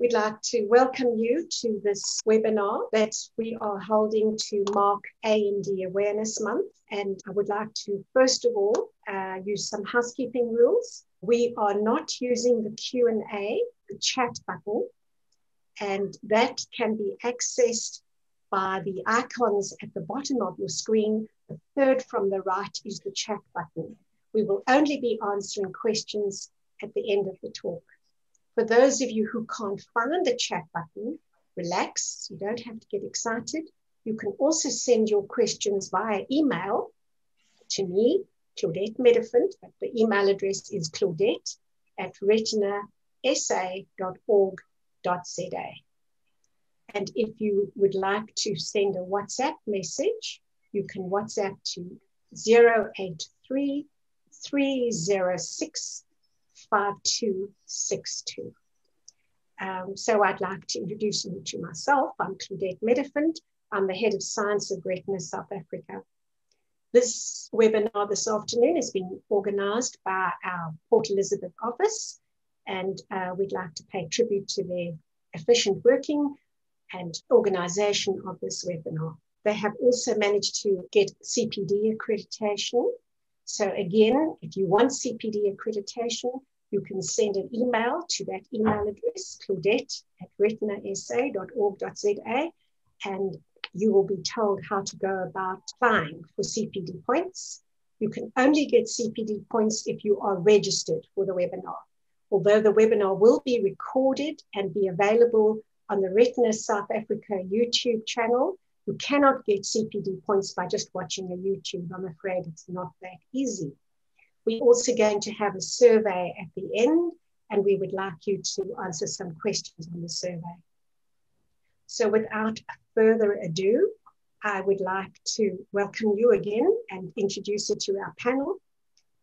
We'd like to welcome you to this webinar that we are holding to mark AMD Awareness Month. And I would like to, first of all, uh, use some housekeeping rules. We are not using the Q&A, the chat button, and that can be accessed by the icons at the bottom of your screen. The third from the right is the chat button. We will only be answering questions at the end of the talk. For those of you who can't find the chat button, relax. You don't have to get excited. You can also send your questions via email to me, Claudette Medefindt. The email address is claudette at retinasa.org.za. And if you would like to send a WhatsApp message, you can WhatsApp to 083 306 5262. Um, so I'd like to introduce you to myself. I'm Claudette Medefindt. I'm the head of science of Retina South Africa. This webinar this afternoon has been organised by our Port Elizabeth office, and uh, we'd like to pay tribute to their efficient working and organisation of this webinar. They have also managed to get CPD accreditation. So again, if you want CPD accreditation, you can send an email to that email address, claudette at retinasa.org.za, and you will be told how to go about applying for CPD points. You can only get CPD points if you are registered for the webinar. Although the webinar will be recorded and be available on the Retina South Africa YouTube channel, you cannot get CPD points by just watching a YouTube. I'm afraid it's not that easy. We're also going to have a survey at the end, and we would like you to answer some questions on the survey. So without further ado, I would like to welcome you again and introduce you to our panel,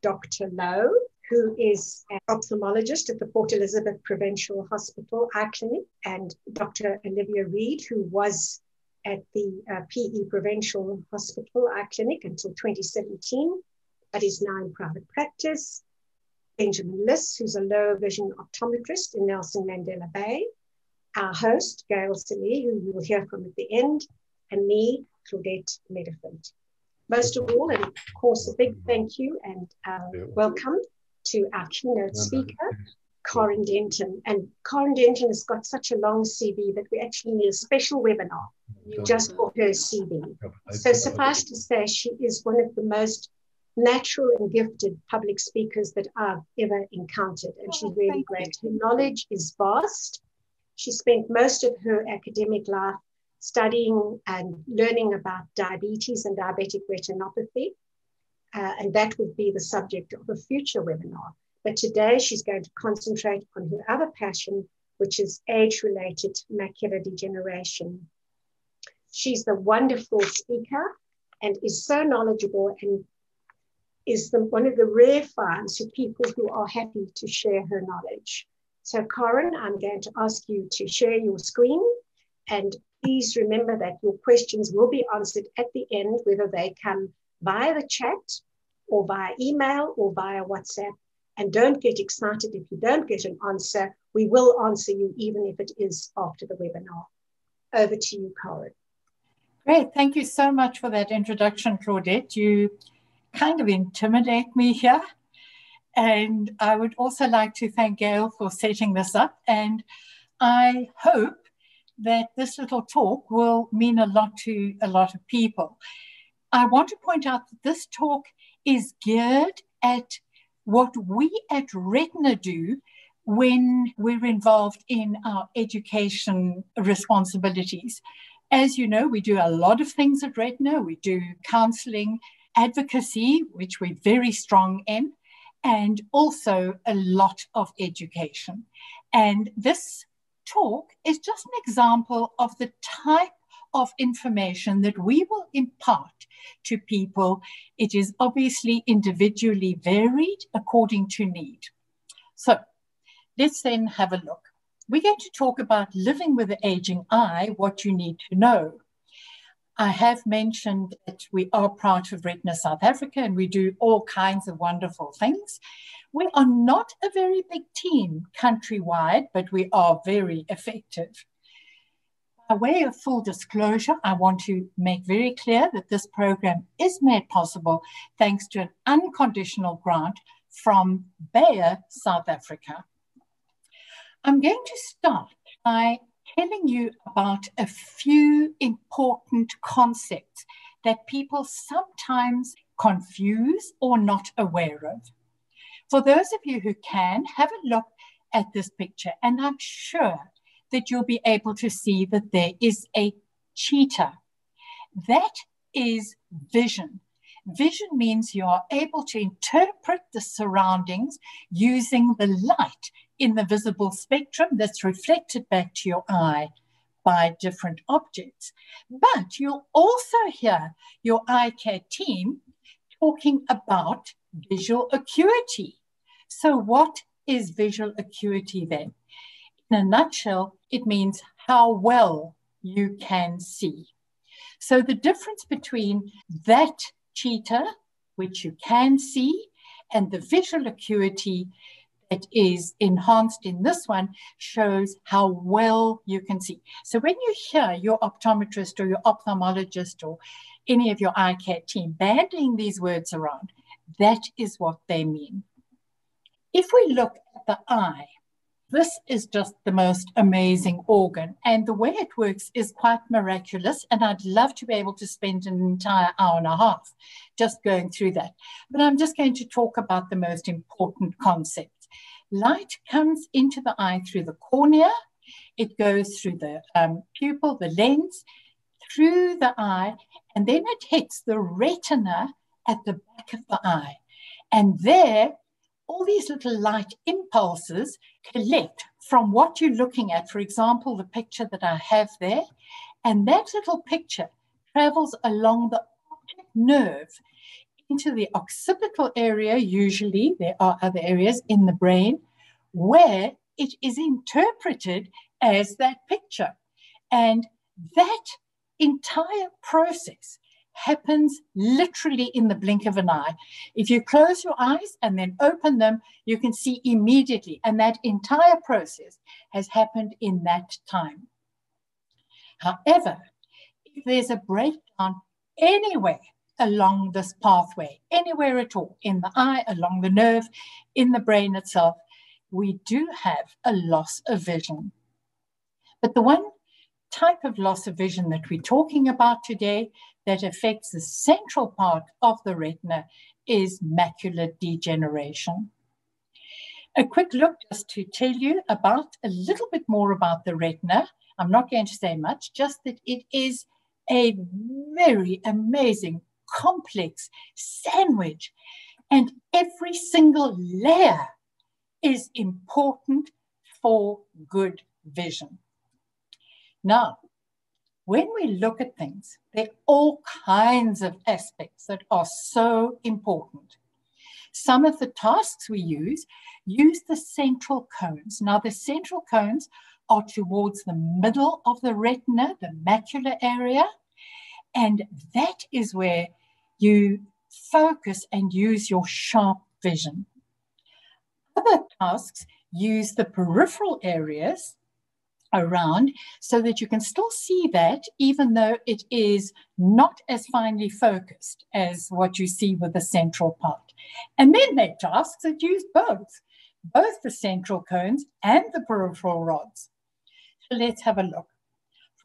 Dr. Louw, who is an ophthalmologist at the Port Elizabeth Provincial Hospital Eye Clinic, and Dr. Olivia Read, who was at the uh, PE Provincial Hospital Eye Clinic until 2017 is now in private practice. Benjamin Liss, who's a low vision optometrist in Nelson Mandela Bay. Our host, Gail Cillie, who you will hear from at the end, and me, Claudette Medefindt. Most of all, and of course, a big thank you and uh, welcome to our keynote speaker, Karen Denton. And Karen Denton has got such a long CV that we actually need a special webinar just for her CV. So suffice to say, she is one of the most natural and gifted public speakers that I've ever encountered. And she's oh, really great. Her knowledge is vast. She spent most of her academic life studying and learning about diabetes and diabetic retinopathy. Uh, and that would be the subject of a future webinar. But today she's going to concentrate on her other passion, which is age related macular degeneration. She's the wonderful speaker and is so knowledgeable and is the, one of the rare finds of people who are happy to share her knowledge. So, Karen, I'm going to ask you to share your screen and please remember that your questions will be answered at the end, whether they come via the chat or via email or via WhatsApp. And don't get excited if you don't get an answer. We will answer you even if it is after the webinar. Over to you, Karen. Great. Thank you so much for that introduction, Claudette. You kind of intimidate me here. And I would also like to thank Gail for setting this up. And I hope that this little talk will mean a lot to a lot of people. I want to point out that this talk is geared at what we at Retina do when we're involved in our education responsibilities. As you know, we do a lot of things at Retina. We do counseling, advocacy, which we're very strong in, and also a lot of education. And this talk is just an example of the type of information that we will impart to people. It is obviously individually varied according to need. So let's then have a look. We're going to talk about living with the aging eye, what you need to know. I have mentioned that we are proud of Retina South Africa and we do all kinds of wonderful things. We are not a very big team countrywide, but we are very effective. By way of full disclosure, I want to make very clear that this program is made possible thanks to an unconditional grant from Bayer, South Africa. I'm going to start by telling you about a few important concepts that people sometimes confuse or not aware of. For those of you who can, have a look at this picture, and I'm sure that you'll be able to see that there is a cheetah. That is vision. Vision means you are able to interpret the surroundings using the light in the visible spectrum that's reflected back to your eye by different objects. But you'll also hear your ICAD team talking about visual acuity. So, what is visual acuity then? In a nutshell, it means how well you can see. So, the difference between that cheetah, which you can see, and the visual acuity that is enhanced in this one shows how well you can see. So when you hear your optometrist or your ophthalmologist or any of your ICAD team bandying these words around, that is what they mean. If we look at the eye, this is just the most amazing organ. And the way it works is quite miraculous. And I'd love to be able to spend an entire hour and a half just going through that. But I'm just going to talk about the most important concept. Light comes into the eye through the cornea, it goes through the um, pupil, the lens, through the eye, and then it hits the retina at the back of the eye. And there, all these little light impulses collect from what you're looking at. For example, the picture that I have there. And that little picture travels along the optic nerve into the occipital area, usually there are other areas in the brain where it is interpreted as that picture. And that entire process happens literally in the blink of an eye. If you close your eyes and then open them, you can see immediately. And that entire process has happened in that time. However, if there's a breakdown anywhere along this pathway, anywhere at all, in the eye, along the nerve, in the brain itself, we do have a loss of vision. But the one type of loss of vision that we're talking about today that affects the central part of the retina is macular degeneration. A quick look just to tell you about a little bit more about the retina. I'm not going to say much, just that it is a very amazing complex sandwich. And every single layer is important for good vision. Now, when we look at things, there are all kinds of aspects that are so important. Some of the tasks we use use the central cones. Now, the central cones are towards the middle of the retina, the macular area, and that is where you focus and use your sharp vision. Other tasks use the peripheral areas around so that you can still see that even though it is not as finely focused as what you see with the central part. And then are tasks that use both, both the central cones and the peripheral rods. So let's have a look.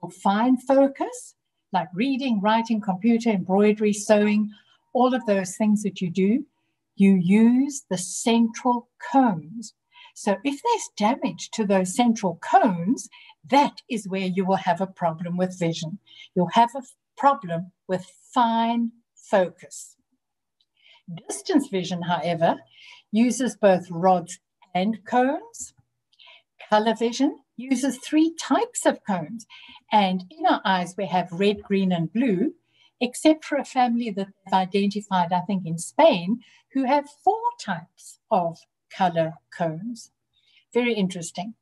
For fine focus, like reading, writing, computer, embroidery, sewing, all of those things that you do, you use the central cones. So if there's damage to those central cones, that is where you will have a problem with vision. You'll have a problem with fine focus. Distance vision, however, uses both rods and cones. Color vision uses three types of cones. And in our eyes, we have red, green, and blue, except for a family that they've identified, I think, in Spain, who have four types of color cones. Very interesting.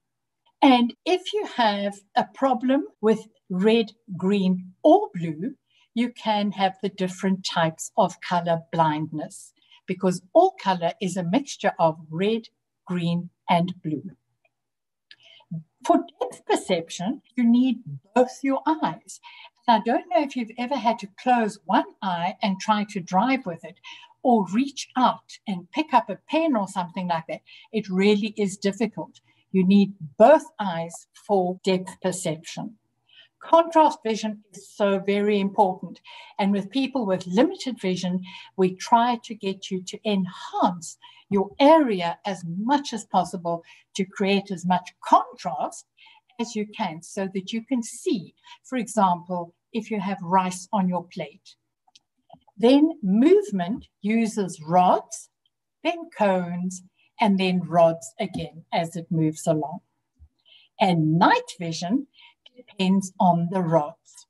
And if you have a problem with red, green, or blue, you can have the different types of color blindness because all color is a mixture of red, green, and blue. For depth perception, you need both your eyes. And I don't know if you've ever had to close one eye and try to drive with it or reach out and pick up a pen or something like that. It really is difficult. You need both eyes for depth perception. Contrast vision is so very important. And with people with limited vision, we try to get you to enhance your area as much as possible to create as much contrast as you can so that you can see, for example, if you have rice on your plate. Then movement uses rods, then cones, and then rods again as it moves along. And night vision depends on the rods.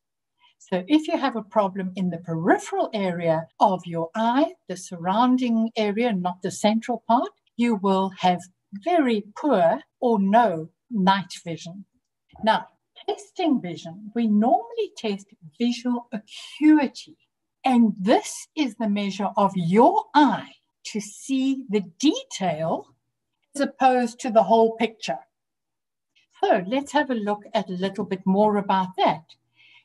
So if you have a problem in the peripheral area of your eye, the surrounding area, not the central part, you will have very poor or no night vision. Now, testing vision, we normally test visual acuity. And this is the measure of your eye to see the detail as opposed to the whole picture. So let's have a look at a little bit more about that.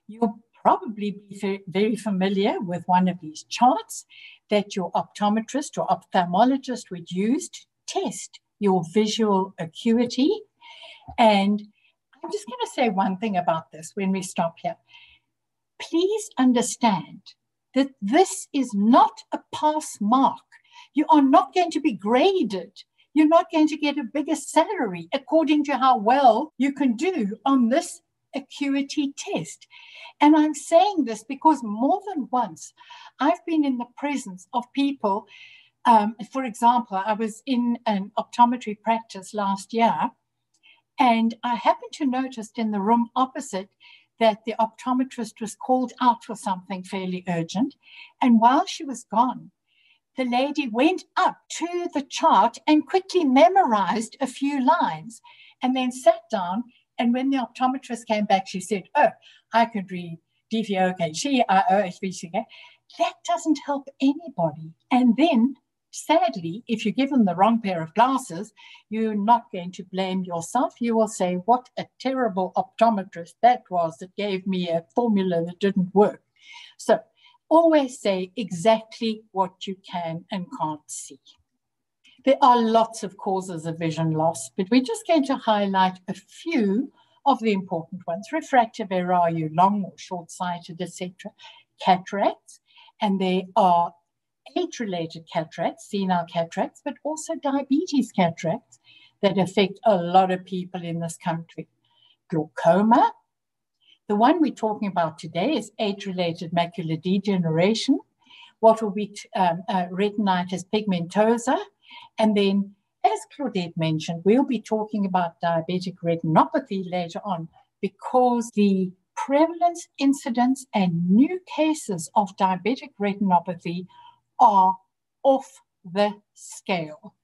You'll probably be very familiar with one of these charts that your optometrist or ophthalmologist would use to test your visual acuity. And I'm just going to say one thing about this when we stop here. Please understand that this is not a pass mark. You are not going to be graded you're not going to get a bigger salary according to how well you can do on this acuity test. And I'm saying this because more than once I've been in the presence of people. Um, for example, I was in an optometry practice last year, and I happened to notice in the room opposite that the optometrist was called out for something fairly urgent. And while she was gone, the lady went up to the chart and quickly memorized a few lines and then sat down. And when the optometrist came back, she said, Oh, I could read DVOK, That doesn't help anybody. And then, sadly, if you give them the wrong pair of glasses, you're not going to blame yourself. You will say, What a terrible optometrist that was that gave me a formula that didn't work. So, always say exactly what you can and can't see. There are lots of causes of vision loss, but we're just going to highlight a few of the important ones. Refractive error, you long or short-sighted, etc. Cataracts, and there are age-related cataracts, senile cataracts, but also diabetes cataracts that affect a lot of people in this country. Glaucoma, the one we're talking about today is age-related macular degeneration, what will be um, uh, retinitis pigmentosa, and then, as Claudette mentioned, we'll be talking about diabetic retinopathy later on because the prevalence, incidence, and new cases of diabetic retinopathy are off the scale.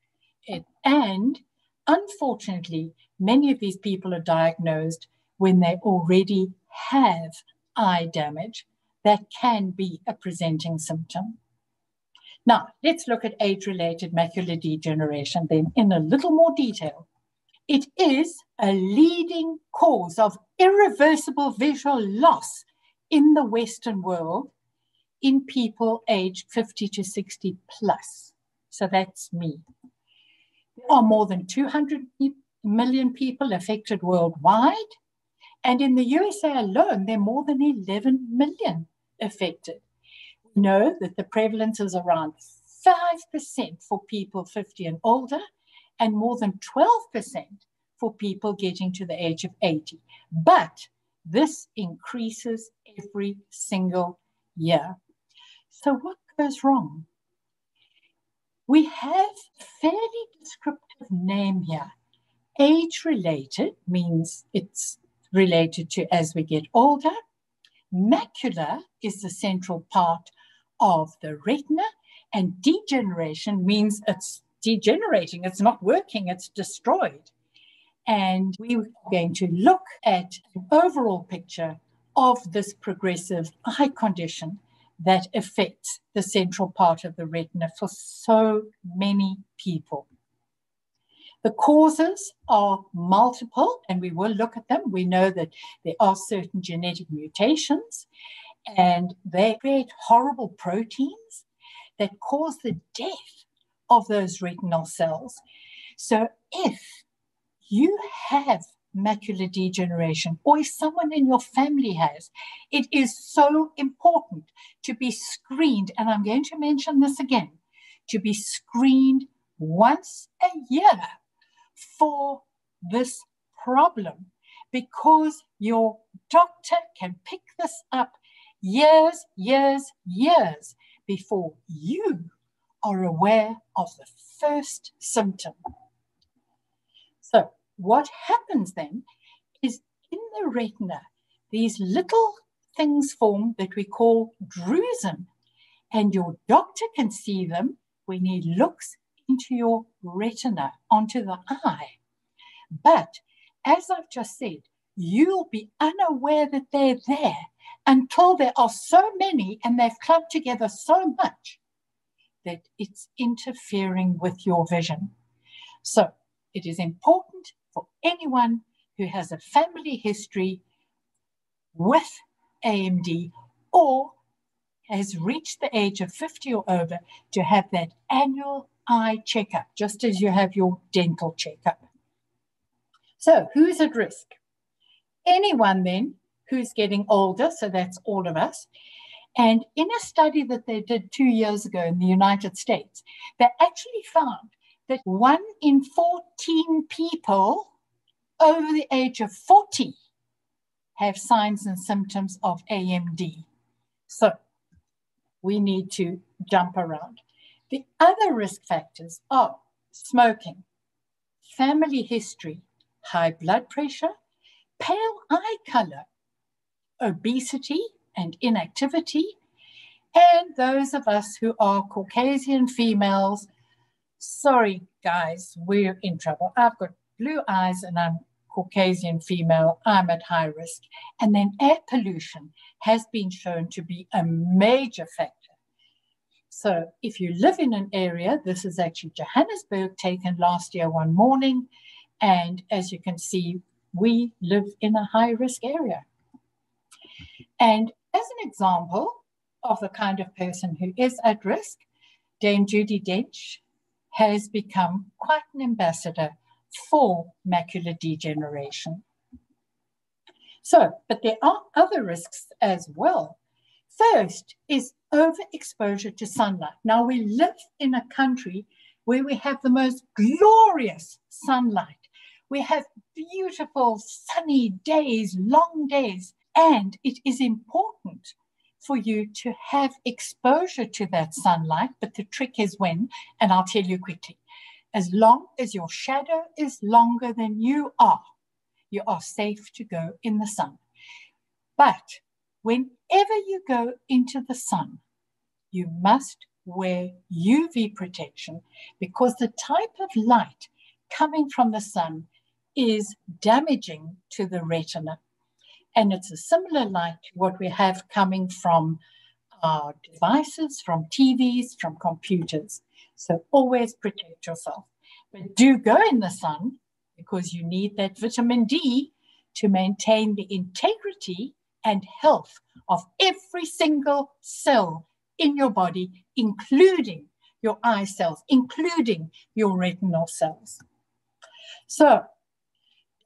It, and unfortunately, many of these people are diagnosed when they already have eye damage that can be a presenting symptom. Now, let's look at age related macular degeneration then in a little more detail. It is a leading cause of irreversible visual loss in the Western world in people aged 50 to 60 plus. So that's me. There are more than 200 million people affected worldwide. And in the USA alone, there are more than 11 million affected. We know that the prevalence is around 5% for people 50 and older, and more than 12% for people getting to the age of 80. But this increases every single year. So, what goes wrong? We have a fairly descriptive name here. Age related means it's related to as we get older. Macula is the central part of the retina, and degeneration means it's degenerating, it's not working, it's destroyed. And we are going to look at an overall picture of this progressive eye condition that affects the central part of the retina for so many people. The causes are multiple, and we will look at them. We know that there are certain genetic mutations, and they create horrible proteins that cause the death of those retinal cells. So, if you have macular degeneration, or if someone in your family has, it is so important to be screened. And I'm going to mention this again to be screened once a year for this problem because your doctor can pick this up years, years, years before you are aware of the first symptom. So, what happens then is in the retina, these little things form that we call drusen, and your doctor can see them when he looks into your retina, onto the eye. But as I've just said, you'll be unaware that they're there until there are so many and they've clubbed together so much that it's interfering with your vision. So it is important for anyone who has a family history with AMD or has reached the age of 50 or over to have that annual eye checkup, just as you have your dental checkup. So, who's at risk? Anyone then who's getting older, so that's all of us. And in a study that they did two years ago in the United States, they actually found that one in 14 people over the age of 40 have signs and symptoms of AMD. So we need to jump around. The other risk factors are smoking, family history, high blood pressure, pale eye color, obesity and inactivity, and those of us who are Caucasian females. Sorry, guys, we're in trouble. I've got blue eyes and I'm Caucasian female, I'm at high risk. And then air pollution has been shown to be a major factor. So if you live in an area, this is actually Johannesburg taken last year one morning. And as you can see, we live in a high risk area. And as an example of the kind of person who is at risk, Dame Judi Dench has become quite an ambassador for macular degeneration. So, but there are other risks as well. First is overexposure to sunlight. Now, we live in a country where we have the most glorious sunlight. We have beautiful sunny days, long days, and it is important for you to have exposure to that sunlight. But the trick is when, and I'll tell you quickly as long as your shadow is longer than you are, you are safe to go in the sun. But whenever you go into the sun, you must wear UV protection because the type of light coming from the sun is damaging to the retina. And it's a similar light to what we have coming from our devices, from TVs, from computers. So always protect yourself. But do go in the sun because you need that vitamin D to maintain the integrity and health of every single cell in your body, including your eye cells, including your retinal cells. So,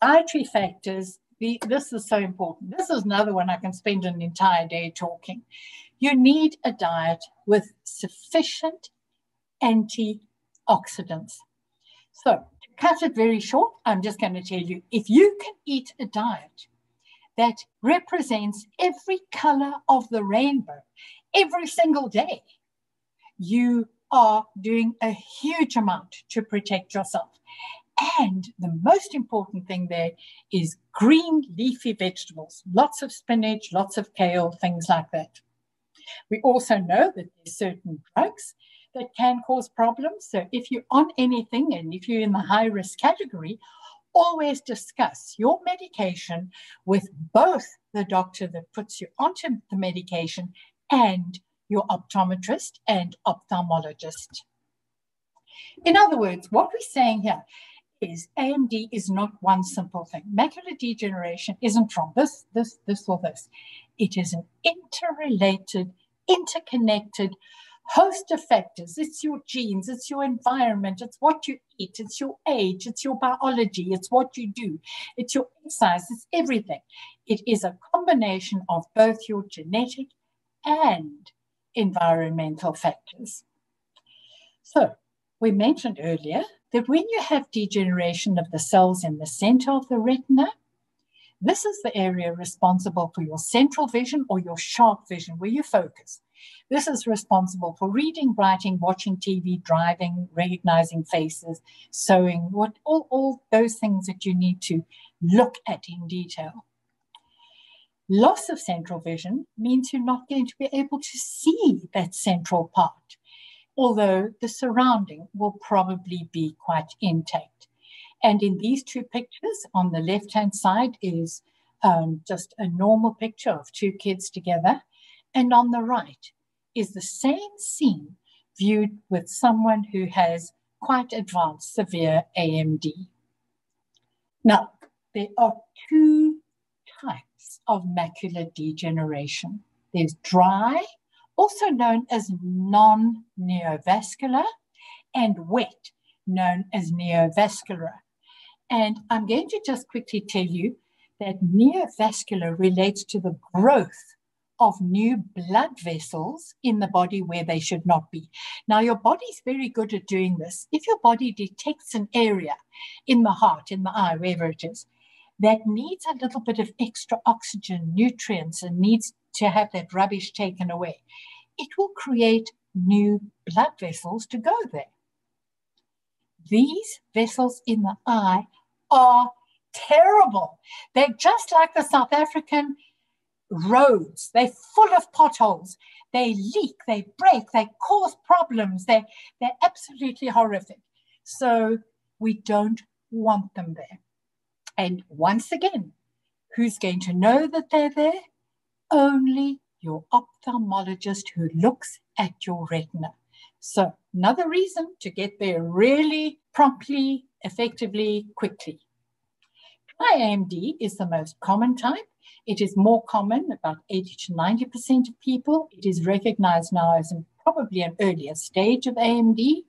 dietary factors, the, this is so important. This is another one I can spend an entire day talking. You need a diet with sufficient antioxidants. So, to cut it very short, I'm just going to tell you if you can eat a diet that represents every color of the rainbow every single day, you are doing a huge amount to protect yourself. And the most important thing there is green leafy vegetables, lots of spinach, lots of kale, things like that. We also know that there's certain drugs that can cause problems. So if you're on anything and if you're in the high risk category, always discuss your medication with both the doctor that puts you onto the medication and your optometrist and ophthalmologist. In other words, what we're saying here is AMD is not one simple thing. Macular degeneration isn't from this, this, this, or this. It is an interrelated, interconnected host of factors. It's your genes, it's your environment, it's what you eat, it's your age, it's your biology, it's what you do, it's your exercise, it's everything. It is a combination of both your genetic and environmental factors. So, we mentioned earlier that when you have degeneration of the cells in the center of the retina, this is the area responsible for your central vision or your sharp vision, where you focus. This is responsible for reading, writing, watching TV, driving, recognizing faces, sewing, what all, all those things that you need to look at in detail. Loss of central vision means you're not going to be able to see that central part, although the surrounding will probably be quite intact. And in these two pictures, on the left hand side is um, just a normal picture of two kids together. And on the right is the same scene viewed with someone who has quite advanced severe AMD. Now, there are two types of macular degeneration. There's dry, also known as non neovascular, and wet, known as neovascular. And I'm going to just quickly tell you that neovascular relates to the growth of new blood vessels in the body where they should not be. Now, your body's very good at doing this. If your body detects an area in the heart, in the eye, wherever it is, that needs a little bit of extra oxygen, nutrients, and needs to have that rubbish taken away, it will create new blood vessels to go there. These vessels in the eye are terrible. They're just like the South African roads. They're full of potholes. They leak, they break, they cause problems. They're, they're absolutely horrific. So we don't want them there. And once again, who's going to know that they're there? Only your ophthalmologist who looks at your retina. So, another reason to get there really promptly, effectively, quickly. Dry AMD is the most common type. It is more common, about 80 to 90% of people. It is recognized now as probably an earlier stage of AMD.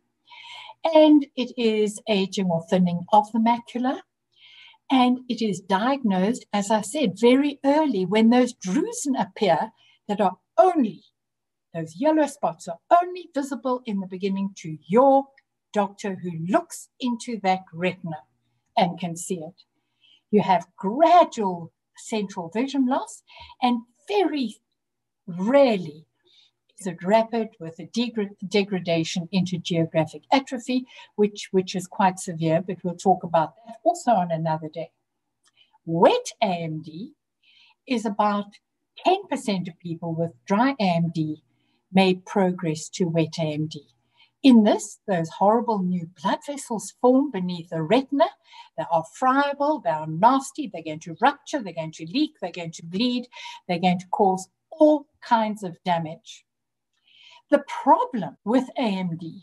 And it is aging or thinning of the macula. And it is diagnosed, as I said, very early when those drusen appear that are only, those yellow spots are only visible in the beginning to your doctor who looks into that retina and can see it. You have gradual central vision loss, and very rarely is it rapid with a degradation into geographic atrophy, which, which is quite severe, but we'll talk about that also on another day. Wet AMD is about 10% of people with dry AMD may progress to wet AMD. In this, those horrible new blood vessels form beneath the retina. They are friable, they are nasty, they're going to rupture, they're going to leak, they're going to bleed, they're going to cause all kinds of damage. The problem with AMD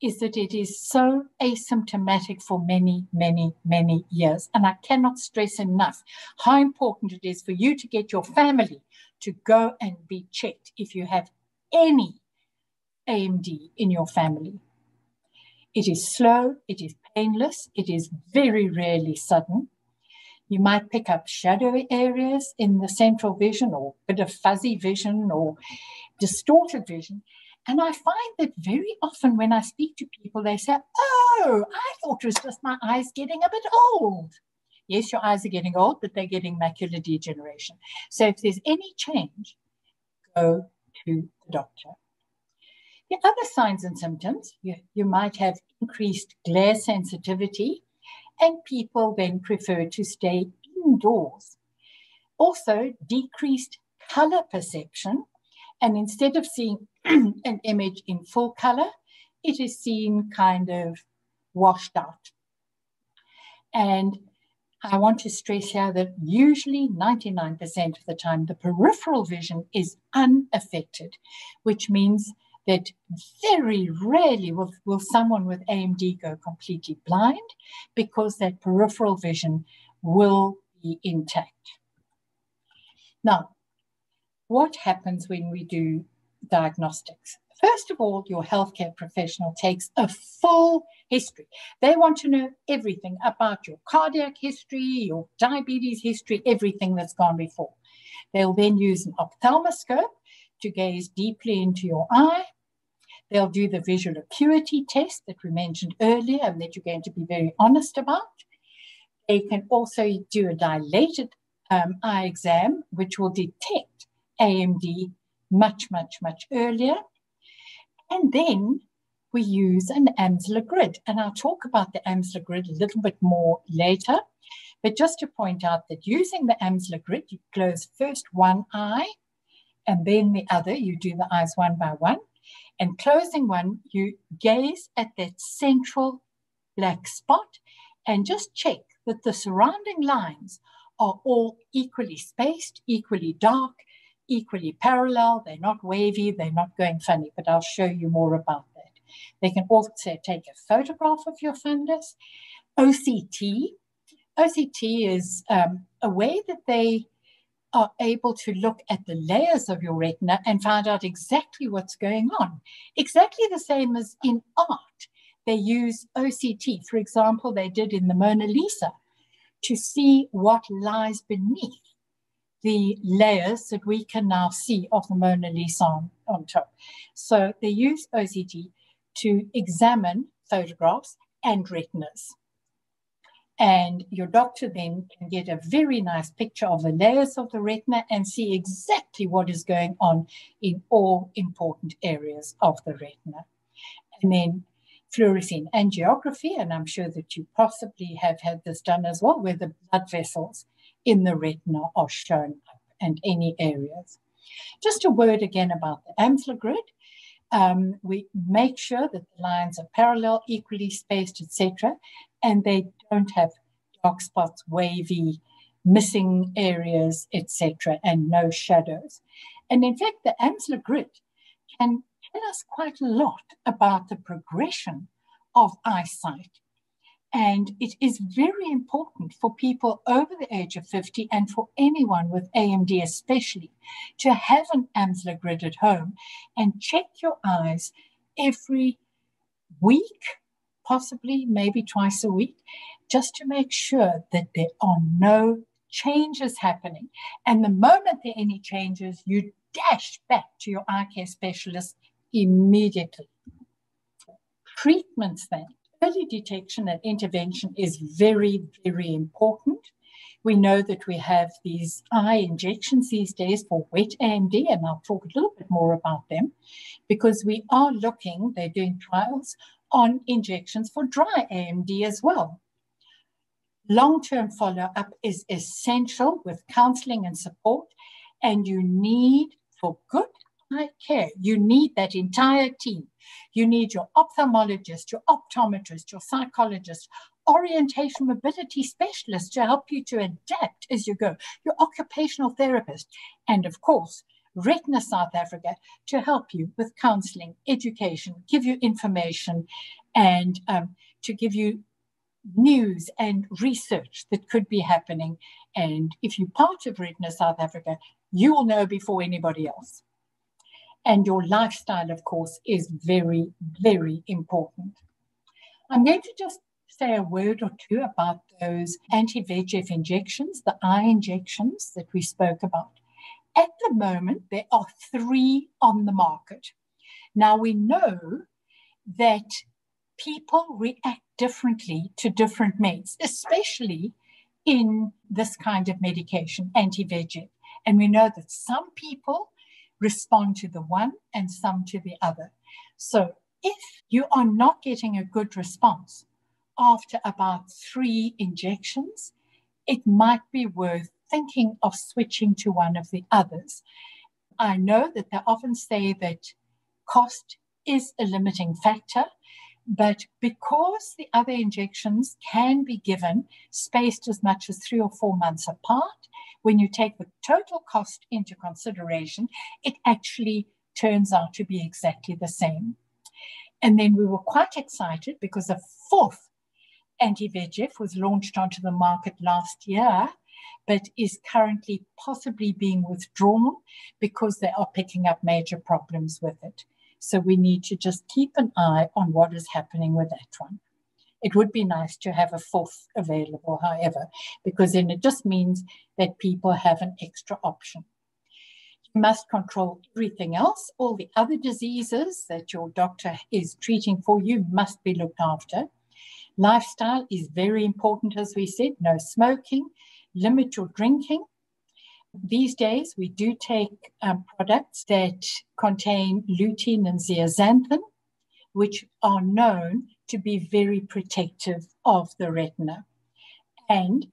is that it is so asymptomatic for many, many, many years. And I cannot stress enough how important it is for you to get your family to go and be checked if you have any AMD in your family. It is slow, it is painless, it is very rarely sudden. You might pick up shadowy areas in the central vision or a bit of fuzzy vision or distorted vision. And I find that very often when I speak to people, they say, Oh, I thought it was just my eyes getting a bit old. Yes, your eyes are getting old, but they're getting macular degeneration. So if there's any change, go to the doctor. The other signs and symptoms, you, you might have increased glare sensitivity, and people then prefer to stay indoors. Also, decreased color perception, and instead of seeing an image in full color, it is seen kind of washed out. And I want to stress here that usually 99% of the time the peripheral vision is unaffected, which means that very rarely will, will someone with AMD go completely blind because that peripheral vision will be intact. Now, what happens when we do diagnostics? First of all, your healthcare professional takes a full history. They want to know everything about your cardiac history, your diabetes history, everything that's gone before. They'll then use an ophthalmoscope to gaze deeply into your eye. They'll do the visual acuity test that we mentioned earlier and that you're going to be very honest about. They can also do a dilated um, eye exam, which will detect AMD much, much, much earlier. And then we use an Amsler grid. And I'll talk about the Amsler grid a little bit more later. But just to point out that using the Amsler grid, you close first one eye and then the other. You do the eyes one by one. And closing one, you gaze at that central black spot and just check that the surrounding lines are all equally spaced, equally dark, equally parallel. They're not wavy, they're not going funny, but I'll show you more about that. They can also take a photograph of your fundus. OCT. OCT is um, a way that they are able to look at the layers of your retina and find out exactly what's going on. Exactly the same as in art. They use OCT. For example, they did in the Mona Lisa to see what lies beneath the layers that we can now see of the Mona Lisa on, on top. So they use OCT to examine photographs and retinas. And your doctor then can get a very nice picture of the layers of the retina and see exactly what is going on in all important areas of the retina. And then fluorescein angiography, and I'm sure that you possibly have had this done as well, where the blood vessels in the retina are shown up and any areas. Just a word again about the Amsler grid. Um, we make sure that the lines are parallel, equally spaced, etc., and they don't have dark spots, wavy, missing areas, etc., and no shadows. And in fact, the Amsler grid can tell us quite a lot about the progression of eyesight. And it is very important for people over the age of 50 and for anyone with AMD especially to have an Amsler grid at home and check your eyes every week, possibly maybe twice a week, just to make sure that there are no changes happening. And the moment there are any changes, you dash back to your eye care specialist immediately. Treatments then. Early detection and intervention is very, very important. We know that we have these eye injections these days for wet AMD, and I'll talk a little bit more about them because we are looking, they're doing trials on injections for dry AMD as well. Long term follow up is essential with counseling and support, and you need, for good eye care, you need that entire team. You need your ophthalmologist, your optometrist, your psychologist, orientation mobility specialist to help you to adapt as you go, your occupational therapist, and of course, Retina South Africa to help you with counseling, education, give you information, and um, to give you news and research that could be happening. And if you're part of Retina South Africa, you will know before anybody else. And your lifestyle, of course, is very, very important. I'm going to just say a word or two about those anti VEGF injections, the eye injections that we spoke about. At the moment, there are three on the market. Now, we know that people react differently to different meds, especially in this kind of medication, anti VEGF. And we know that some people respond to the one and some to the other. So if you are not getting a good response after about three injections, it might be worth thinking of switching to one of the others. I know that they often say that cost is a limiting factor. But because the other injections can be given spaced as much as three or four months apart, when you take the total cost into consideration, it actually turns out to be exactly the same. And then we were quite excited because a fourth anti VEGF was launched onto the market last year, but is currently possibly being withdrawn because they are picking up major problems with it. So we need to just keep an eye on what is happening with that one. It would be nice to have a fourth available, however, because then it just means that people have an extra option. You must control everything else. All the other diseases that your doctor is treating for you must be looked after. Lifestyle is very important, as we said no smoking, limit your drinking. These days, we do take um, products that contain lutein and zeaxanthin, which are known to be very protective of the retina. And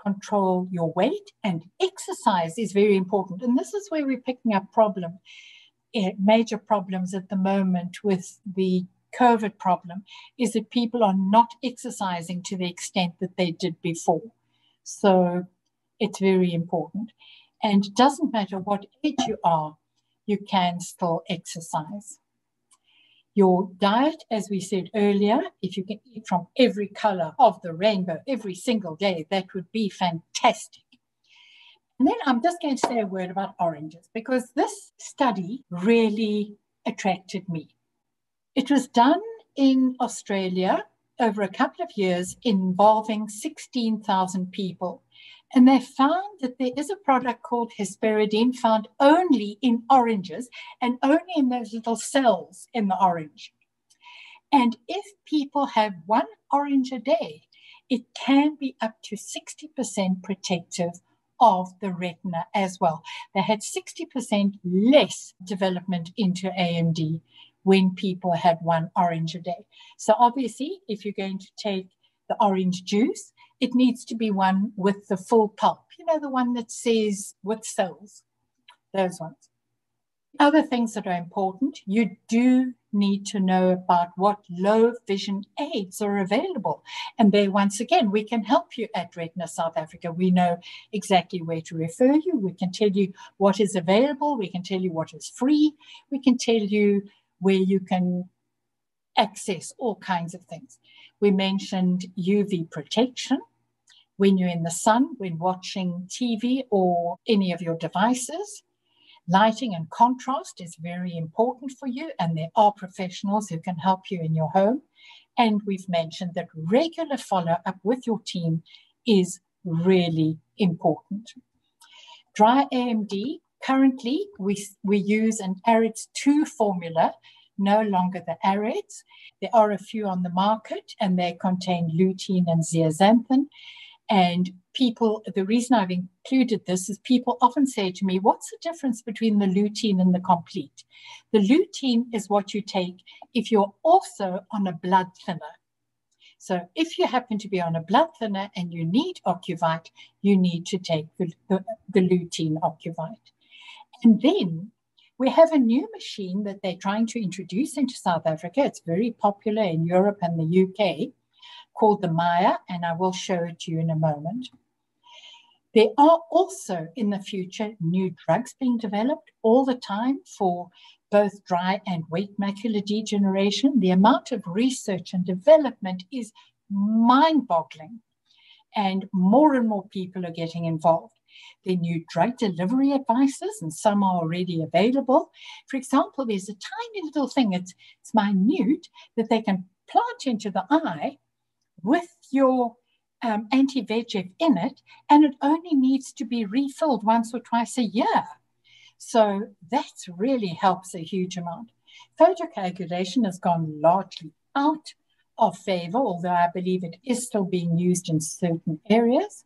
control your weight and exercise is very important. And this is where we're picking up problem, eh, major problems at the moment with the COVID problem is that people are not exercising to the extent that they did before. So it's very important. And it doesn't matter what age you are, you can still exercise. Your diet, as we said earlier, if you can eat from every color of the rainbow every single day, that would be fantastic. And then I'm just going to say a word about oranges because this study really attracted me. It was done in Australia over a couple of years involving 16,000 people. And they found that there is a product called hesperidin found only in oranges and only in those little cells in the orange. And if people have one orange a day, it can be up to 60% protective of the retina as well. They had 60% less development into AMD when people had one orange a day. So obviously, if you're going to take the orange juice, it needs to be one with the full pulp. You know, the one that says with cells, those ones. Other things that are important, you do need to know about what low vision aids are available. And there, once again, we can help you at Retina South Africa. We know exactly where to refer you. We can tell you what is available. We can tell you what is free. We can tell you where you can access all kinds of things. We mentioned UV protection when you're in the sun, when watching TV or any of your devices. Lighting and contrast is very important for you, and there are professionals who can help you in your home. And we've mentioned that regular follow up with your team is really important. Dry AMD Currently, we, we use an AREDS 2 formula, no longer the AREDS. There are a few on the market and they contain lutein and zeaxanthin. And people, the reason I've included this is people often say to me, What's the difference between the lutein and the complete? The lutein is what you take if you're also on a blood thinner. So if you happen to be on a blood thinner and you need Ocuvite, you need to take the, the, the lutein Ocuvite. And then we have a new machine that they're trying to introduce into South Africa. It's very popular in Europe and the UK called the MAIA, and I will show it to you in a moment. There are also in the future new drugs being developed all the time for both dry and wet macular degeneration. The amount of research and development is mind boggling, and more and more people are getting involved. Their new drug delivery advices, and some are already available. For example, there's a tiny little thing, it's, it's minute, that they can plant into the eye with your um, anti VEGF in it, and it only needs to be refilled once or twice a year. So that really helps a huge amount. Photocoagulation has gone largely out of favor, although I believe it is still being used in certain areas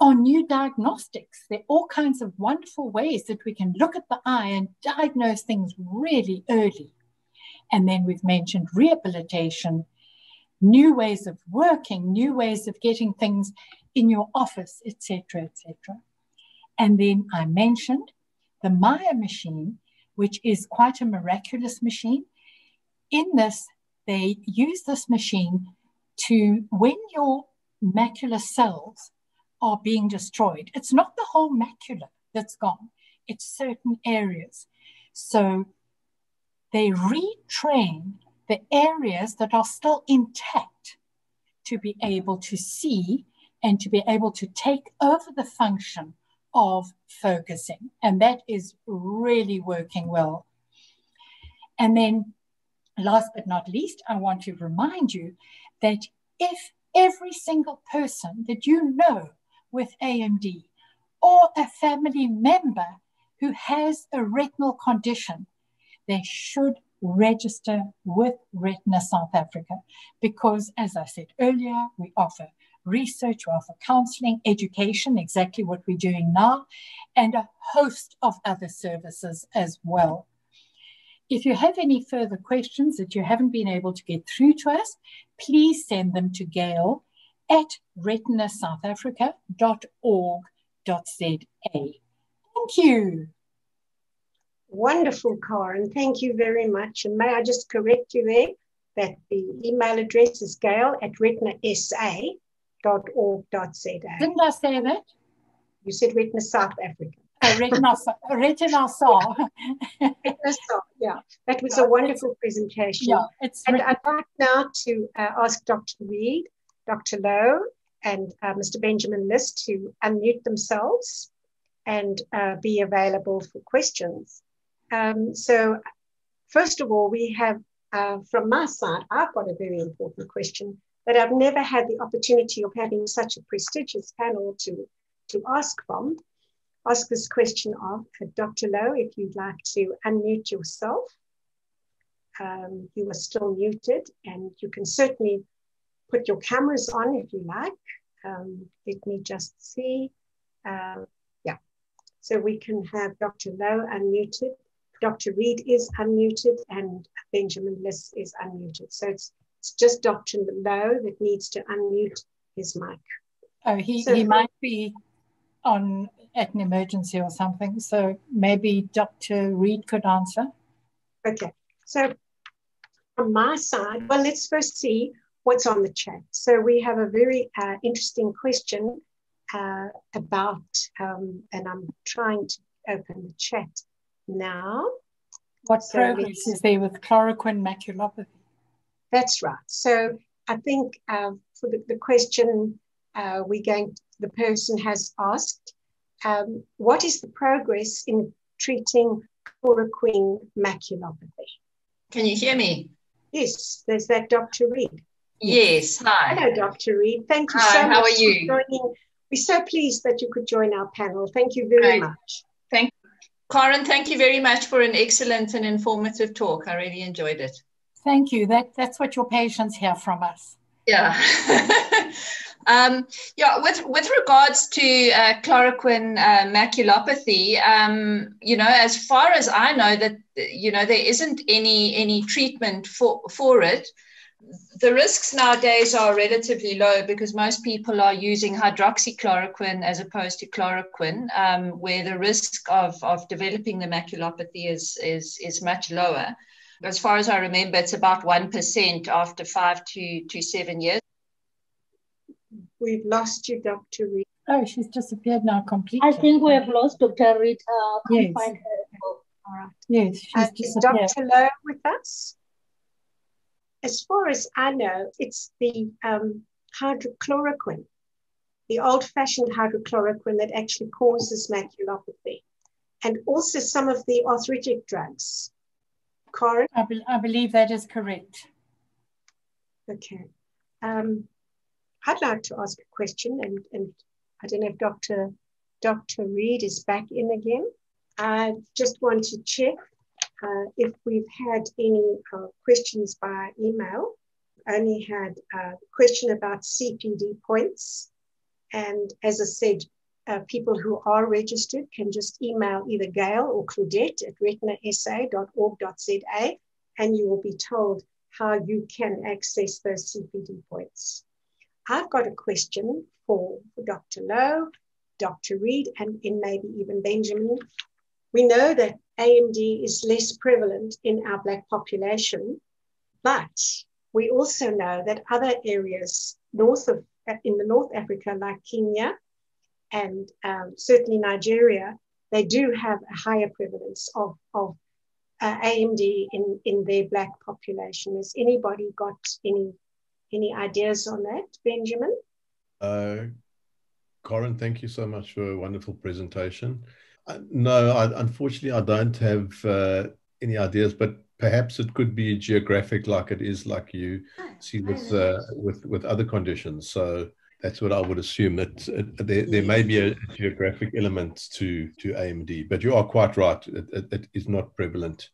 on new diagnostics. There are all kinds of wonderful ways that we can look at the eye and diagnose things really early. And then we've mentioned rehabilitation, new ways of working, new ways of getting things in your office, etc., etc. And then I mentioned the MAIA machine, which is quite a miraculous machine. In this, they use this machine to, when your macular cells are being destroyed, it's not the whole macula that's gone, it's certain areas. So they retrain the areas that are still intact to be able to see and to be able to take over the function of focusing. And that is really working well. And then, last but not least, I want to remind you that if every single person that you know with AMD or a family member who has a retinal condition, they should register with Retina South Africa because, as I said earlier, we offer research, we offer counseling, education, exactly what we're doing now, and a host of other services as well. If you have any further questions that you haven't been able to get through to us, please send them to Gail at retinasouthafrica.org.za. Thank you. Wonderful, Karen. Thank you very much. And may I just correct you there that the email address is gail at retinasa.org.za. Didn't I say that? You said Retina South Africa. Oh, Retina, Retina South. yeah. That was a wonderful presentation. Yeah, it's and I'd like now to uh, ask Dr. Read, Dr. Louw, and uh, Mr. Benjamin List to unmute themselves and uh, be available for questions. Um, so, first of all, we have uh, from my side, I've got a very important question that I've never had the opportunity of having such a prestigious panel to, to ask from. Ask this question of uh, Dr. Louw, if you'd like to unmute yourself. Um, you are still muted, and you can certainly put your cameras on if you like. Um, let me just see. Uh, yeah, so we can have Dr. Louw unmuted. Dr. Read is unmuted and Benjamin Liss is unmuted. So it's, it's just Dr. Louw that needs to unmute his mic. Oh, he, so, he might be on at an emergency or something. So maybe Dr. Read could answer. Okay. So from my side, well, let's first see what's on the chat. So we have a very uh, interesting question uh, about, um, and I'm trying to open the chat now. What so progress is there with chloroquine maculopathy? That's right. So I think uh, for the, the question uh, we're going, the person has asked, um, what is the progress in treating chloroquine maculopathy? Can you hear me? Yes, there's that Dr. Read. Yes, hi. Hello, Dr. Read. Thank you hi, so much. How are you? Joining. We're so pleased that you could join our panel. Thank you very much. Karen, thank you very much for an excellent and informative talk. I really enjoyed it. Thank you. That, that's what your patients hear from us. Yeah. um, yeah, with, with regards to uh, chloroquine uh, maculopathy, um, you know, as far as I know, that, you know, there isn't any, any treatment for, for it the risks nowadays are relatively low because most people are using hydroxychloroquine as opposed to chloroquine, um, where the risk of, of developing the maculopathy is, is, is much lower. As far as I remember, it's about 1% after five to, to seven years. We've lost you, Dr. Read. Oh, she's disappeared now completely. I think we have lost Dr. Read. Uh, yes. find her. All right. Yes, she's uh, is Dr. Louw with us? As far as I know, it's the um, hydrochloroquine, the old fashioned hydrochloroquine that actually causes maculopathy, and also some of the arthritic drugs. Karen? I, be- I believe that is correct. Okay. Um, I'd like to ask a question, and, and I don't know if Dr. Dr. Read is back in again. I just want to check uh, if we've had any uh, questions by email, only had a question about CPD points. And as I said, uh, people who are registered can just email either Gail or Claudette at retinasa.org.za and you will be told how you can access those CPD points. I've got a question for, for Dr. Louw, Dr. Read, and, and maybe even Benjamin. We know that AMD is less prevalent in our Black population, but We also know that other areas north of in the North Africa, like Kenya and um, certainly Nigeria, they do have a higher prevalence of, of uh, AMD in, in their Black population. Has anybody got any any ideas on that, Benjamin? Uh, Karen, thank you so much for a wonderful presentation. Uh, no, I, unfortunately, I don't have uh, any ideas, but perhaps it could be geographic, like it is, like you see with uh, with with other conditions. So that's what I would assume. That it, there, there may be a geographic element to to AMD, but you are quite right. It, it, it is not prevalent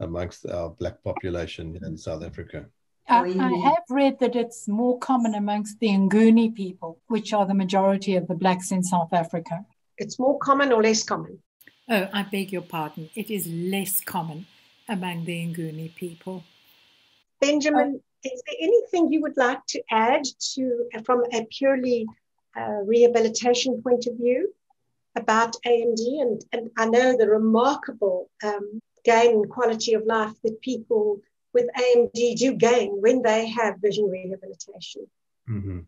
amongst our black population in South Africa. I, I have read that it's more common amongst the Nguni people, which are the majority of the blacks in South Africa. It's more common or less common? Oh, I beg your pardon. It is less common among the Nguni people. Benjamin, is there anything you would like to add to from a purely uh, rehabilitation point of view about AMD? And, and I know the remarkable um, gain in quality of life that people with AMD do gain when they have vision rehabilitation. Mm-hmm.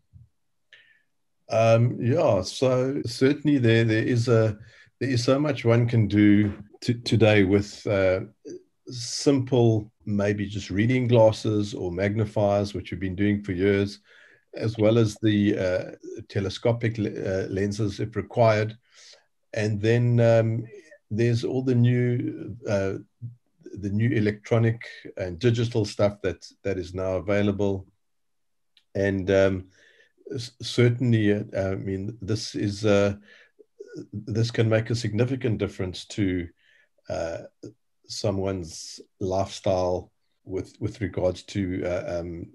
Um, yeah, so certainly there there is a there is so much one can do t- today with uh, simple, maybe just reading glasses or magnifiers, which we've been doing for years, as well as the uh, telescopic uh, lenses if required. And then um, there's all the new uh, the new electronic and digital stuff that that is now available. And um, certainly, uh, I mean, this is uh, this can make a significant difference to uh, someone's lifestyle with with regards to uh, um,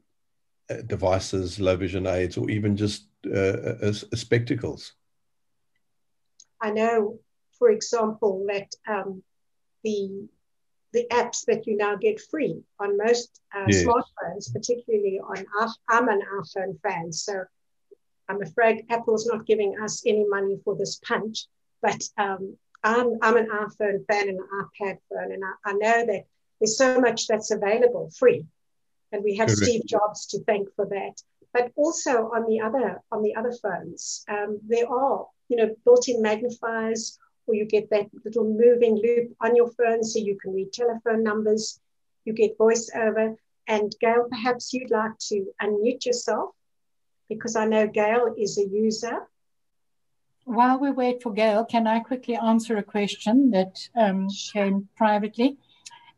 uh, devices, low vision aids, or even just uh, spectacles. I know, for example, that um, the the apps that you now get free on most uh, yes. smartphones, particularly on. I'm an iPhone fan, so I'm afraid Apple's not giving us any money for this punch. But um, I'm, I'm an iPhone fan and an iPad phone, and I, I know that there's so much that's available free, and we have. Steve Jobs to thank for that. But also on the other on the other phones, um, there are you know built-in magnifiers, or you get that little moving loop on your phone, so you can read telephone numbers. You get voiceover. And Gail, perhaps you'd like to unmute yourself because I know Gail is a user while we wait for Gail, can I quickly answer a question that um, came privately?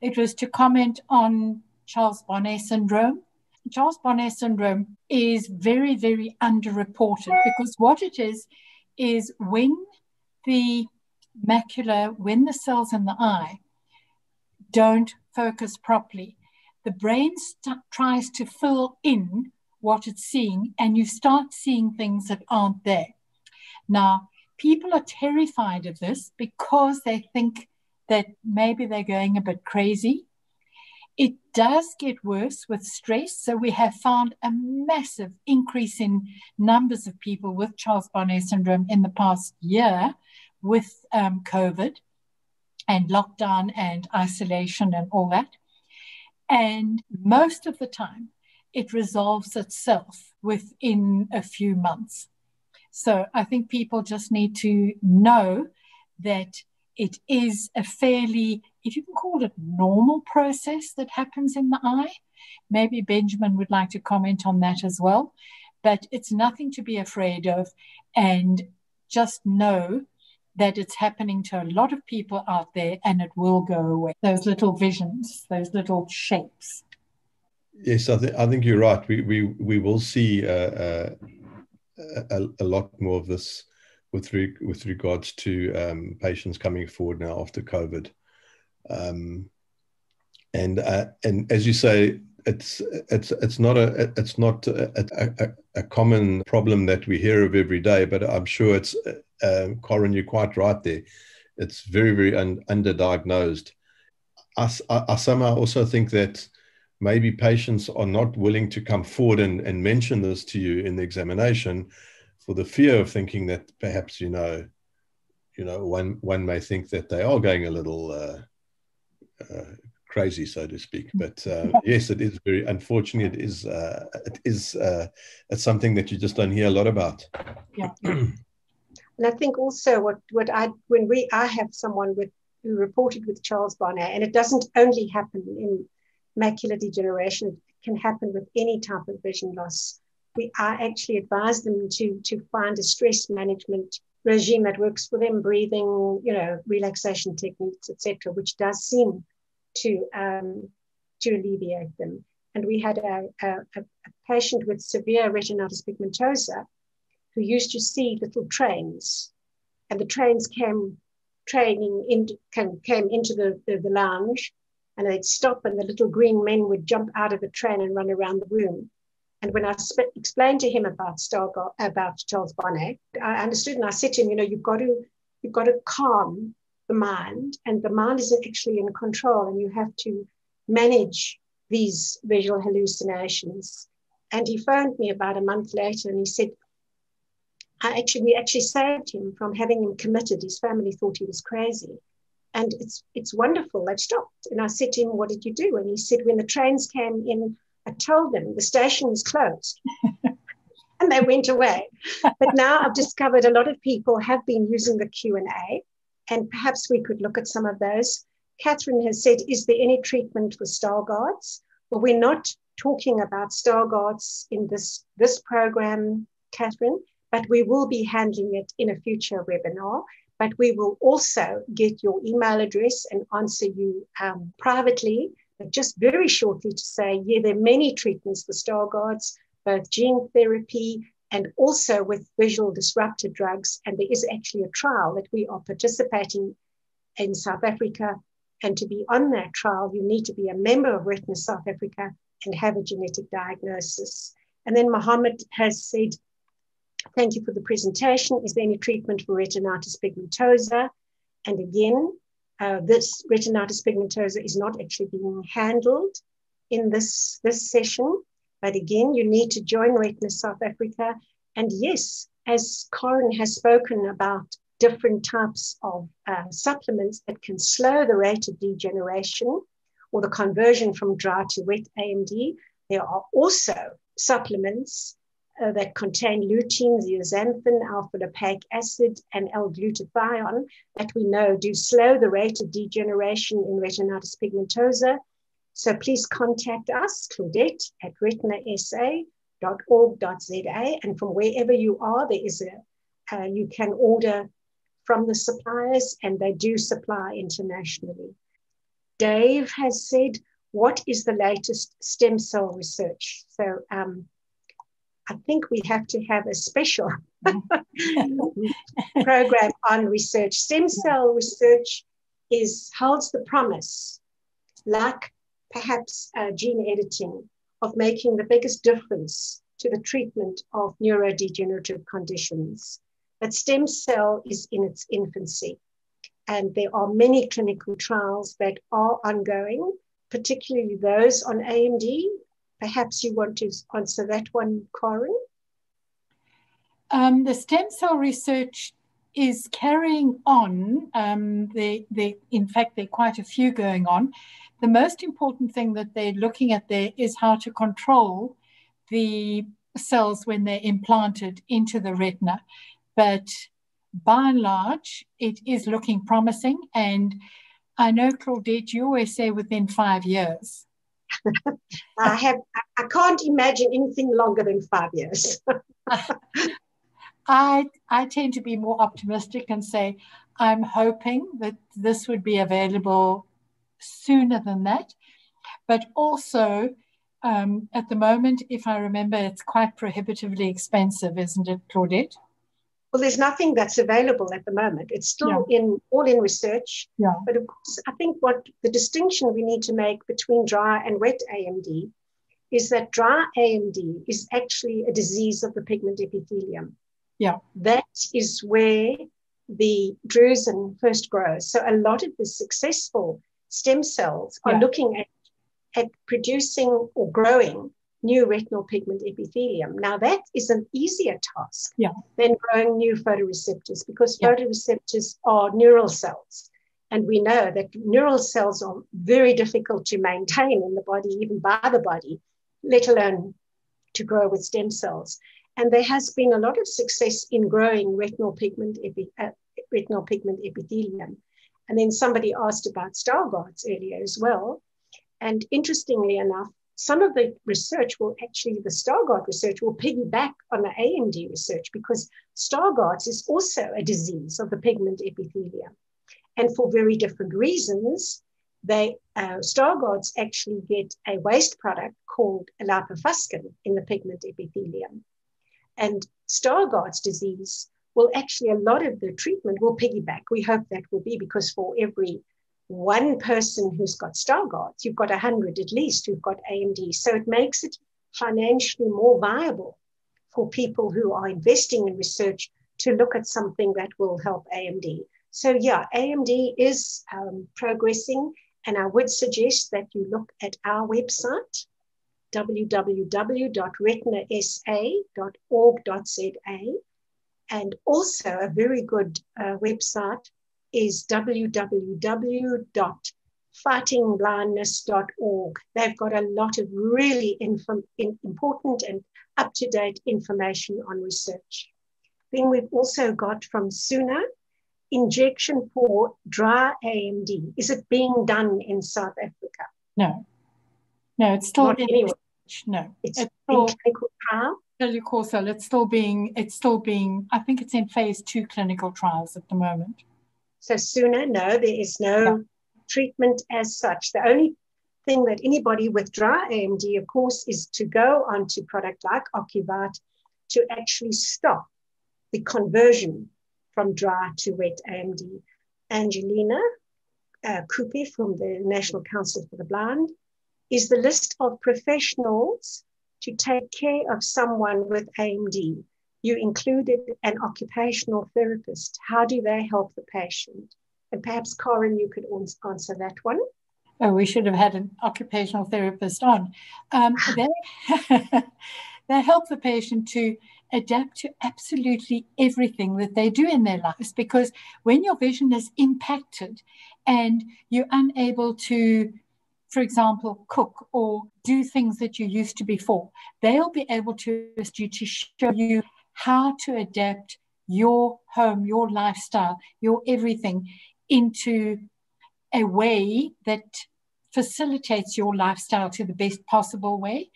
It was to comment on Charles Bonnet syndrome. Charles Bonnet syndrome is very, very underreported because what it is, is when the macula, when the cells in the eye don't focus properly, the brain st- tries to fill in what it's seeing, and you start seeing things that aren't there. Now, people are terrified of this because they think that maybe they're going a bit crazy. It does get worse with stress. So we have found a massive increase in numbers of people with Charles Bonnet syndrome in the past year with um, COVID and lockdown and isolation and all that. And most of the time, it resolves itself within a few months. So I think people just need to know that it is a fairly, if you can call it normal process that happens in the eye. Maybe Benjamin would like to comment on that as well. But it's nothing to be afraid of. And just know that it's happening to a lot of people out there and it will go away. Those little visions, those little shapes. Yes, I, th- I think you're right. We, we, we will see uh, uh, a, a lot more of this with re, with regards to um, patients coming forward now after COVID. Um, and uh, and as you say, it's it's it's not a it's not a, a, a, common problem that we hear of every day, but I'm sure it's uh, Karen, you're quite right there. It's very very un, underdiagnosed. I, I, I somehow also think that maybe patients are not willing to come forward and, and mention this to you in the examination for the fear of thinking that perhaps you know you know one one may think that they are going a little uh, uh, crazy, so to speak. But uh, yes, it is very unfortunate. It is uh, it is uh, it's something that you just don't hear a lot about. Yeah. and I think also what what I when we I have someone with who reported with Charles Bonnet, and it doesn't only happen in macular degeneration; can happen with any type of vision loss. We I actually advise them to to find a stress management regime that works for them, breathing, you know, relaxation techniques, etc., which does seem to um, to alleviate them. And we had a, a, a patient with severe retinitis pigmentosa who used to see little trains, and the trains came training in, came, came into the, the, the lounge, and they'd stop, and the little green men would jump out of the train and run around the room. And when I sp- explained to him about Stargardt, about Charles Bonnet, I understood and I said to him, you know, you've got to you've got to calm the mind, and the mind isn't actually in control, and you have to manage these visual hallucinations. And he phoned me about a month later and he said, I actually we actually saved him from having him committed. His family thought he was crazy. And it's it's wonderful. They've stopped. And I said to him, What did you do? And he said, When the trains came in I told them the station was closed. and they went away. But now I've discovered a lot of people have been using the Q&A and perhaps we could look at some of those. Catherine has said, is there any treatment for Stargardt's? Well, we're not talking about Stargardt's in this, this program, Catherine, but we will be handling it in a future webinar. But we will also get your email address and answer you um, privately but just very shortly to say, yeah, there are many treatments for Stargardt's, both gene therapy and also with visual disruptor drugs. And there is actually a trial that we are participating in South Africa. And to be on that trial, you need to be a member of Retina South Africa and have a genetic diagnosis. And then Mohammed has said, Thank you for the presentation. Is there any treatment for retinitis pigmentosa? And again, uh, this retinitis pigmentosa is not actually being handled in this, this session. But again, you need to join Retina South Africa. And yes, as Karen has spoken about different types of uh, supplements that can slow the rate of degeneration or the conversion from dry to wet AMD, there are also supplements uh, that contain lutein, zeaxanthin, alpha lipoic acid, and L-glutathione that we know do slow the rate of degeneration in retinitis pigmentosa. So please contact us, Claudette, at retinasa.org.za. And from wherever you are, there is a, uh, you can order from the suppliers, and they do supply internationally. Dave has said, what is the latest stem cell research? So um, I think we have to have a special program on research. Stem cell research is holds the promise, like perhaps uh, gene editing, of making the biggest difference to the treatment of neurodegenerative conditions. But stem cell is in its infancy, and there are many clinical trials that are ongoing, particularly those on AMD Perhaps you want to answer that one, Karen? Um, the stem cell research is carrying on. Um, they, they, in fact, there are quite a few going on. The most important thing that they're looking at there is how to control the cells when they're implanted into the retina. But by and large, it is looking promising. And I know, Claudette, you always say within five years. I have I can't imagine anything longer than five years. I I tend to be more optimistic and say I'm hoping that this would be available sooner than that, but also um, at the moment, if I remember, it's quite prohibitively expensive, isn't it, Claudette? Well, there's nothing that's available at the moment. It's still yeah. in all in research. Yeah. But of course, I think what the distinction we need to make between dry and wet AMD is that dry AMD is actually a disease of the pigment epithelium. Yeah. That is where the drusen first grows. So a lot of the successful stem cells are yeah. looking at, at producing or growing new retinal pigment epithelium. Now, that is an easier task yeah. than growing new photoreceptors because yeah. photoreceptors are neural cells. And we know that neural cells are very difficult to maintain in the body, even by the body, let alone to grow with stem cells. And there has been a lot of success in growing retinal pigment, epi, uh, retinal pigment epithelium. And then somebody asked about Stargardts earlier as well. And interestingly enough, some of the research will actually, the Stargardt research will piggyback on the AMD research because Stargardts is also a disease of the pigment epithelium. And for very different reasons, they uh, Stargardts actually get a waste product called lipofuscin in the pigment epithelium. And Stargardt's disease will actually, a lot of the treatment will piggyback. We hope that will be because for every one person who's got Stargardt's, you've got 100 at least who've got AMD. So it makes it financially more viable for people who are investing in research to look at something that will help AMD. So, yeah, AMD is um, progressing, and I would suggest that you look at our website, www.retinasa.org.za. And also, a very good uh, website is www.fightingblindness.org. They've got a lot of really inform- important and up to date information on research. Then we've also got from SUNA injection for dry AMD. Is it being done in South Africa? No. No, it's still Not in anywhere. no. It's, It's still clinical trial. It's still being it's still being I think it's in phase two clinical trials at the moment. So sooner, no, there is no Yeah. treatment as such. The only thing that anybody with dry AMD, of course, is to go onto product like Ocuvite to actually stop the conversion from dry to wet AMD. Angelina uh, Coupe from the National Council for the Blind is the list of professionals to take care of someone with AMD. You included an occupational therapist. How do they help the patient? And perhaps, Karen, you could answer that one. Oh, we should have had an occupational therapist on. Um, they, they help the patient to adapt to absolutely everything that they do in their lives because when your vision is impacted and you're unable to, for example, cook or do things that you used to before, they'll be able to assist you to show you how to adapt your home, your lifestyle, your everything into a way that facilitates your lifestyle to the best possible way.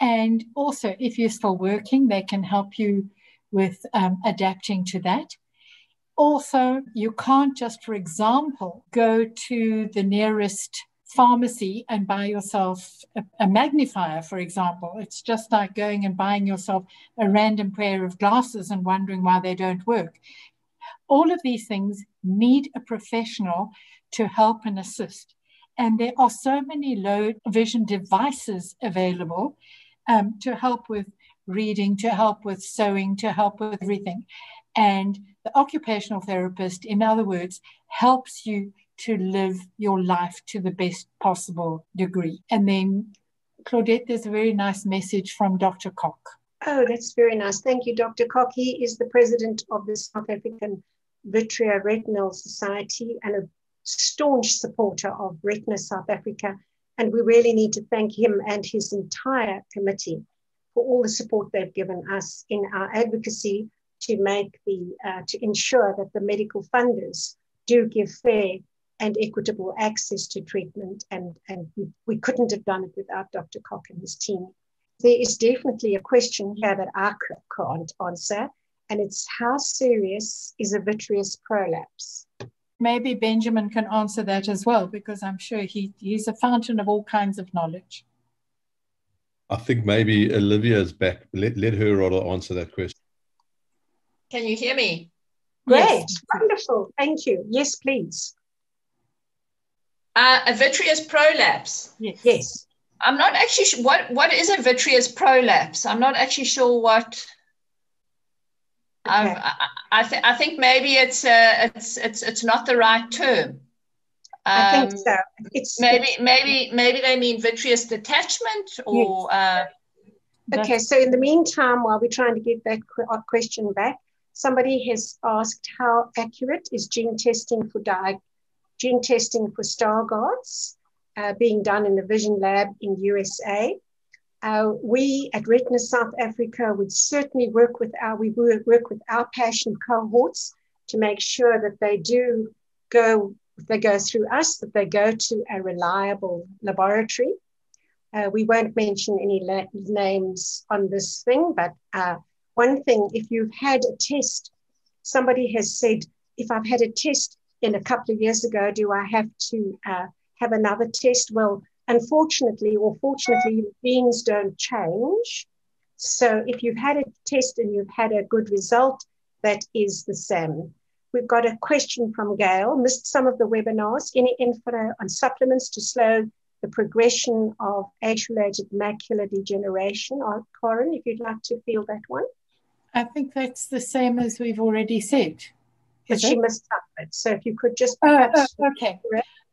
And also, if you're still working, they can help you with um, adapting to that. Also, you can't just, for example, go to the nearest pharmacy and buy yourself a, a, magnifier, for example. It's just like going and buying yourself a random pair of glasses and wondering why they don't work. All of these things need a professional to help and assist. And there are so many low vision devices available um, to help with reading, to help with sewing, to help with everything. And the occupational therapist, in other words, helps you to live your life to the best possible degree. And then, Claudette, there's a very nice message from Dr. Koch. Oh, that's very nice. Thank you, Dr. Koch. He is the president of the South African Vitreoretinal Society and a staunch supporter of Retina South Africa. And we really need to thank him and his entire committee for all the support they've given us in our advocacy to make the uh, to ensure that the medical funders do give fair and equitable access to treatment. And, and we, we couldn't have done it without Dr. Koch and his team. There is definitely a question here that I can't answer, and it's how serious is a vitreous prolapse? Maybe Benjamin can answer that as well, because I'm sure he, he's a fountain of all kinds of knowledge. I think maybe Olivia's back. Let, let her rather answer that question. Can you hear me? Great, yes. wonderful. Thank you. Yes, please. Uh, a vitreous prolapse. Yes. Yes. I'm not actually sure what what is a vitreous prolapse. I'm not actually sure what. Okay. I, I, th- I think maybe it's uh, it's it's it's not the right term. Um, I think so. It's maybe it's, maybe maybe they mean vitreous detachment or. Yes. Uh, okay, so in the meantime, while we're trying to get that question back, somebody has asked how accurate is gene testing for di- gene testing for Stargardts uh, being done in the Vision Lab in USA. Uh, we at Retina South Africa would certainly work with our we work with our patient cohorts to make sure that they do go if they go through us that they go to a reliable laboratory. Uh, we won't mention any la- names on this thing, but uh, one thing, if you've had a test, somebody has said, if I've had a test in a couple of years ago, do I have to uh, have another test? Well, unfortunately or fortunately, genes don't change. So if you've had a test and you've had a good result, that is the same. We've got a question from Gail. Missed some of the webinars. Any info on supplements to slow the progression of age-related macular degeneration? Or Karen, if you'd like to field that one. I think that's the same as we've already said. But she missed supplements. So if you could just. Oh, oh, okay.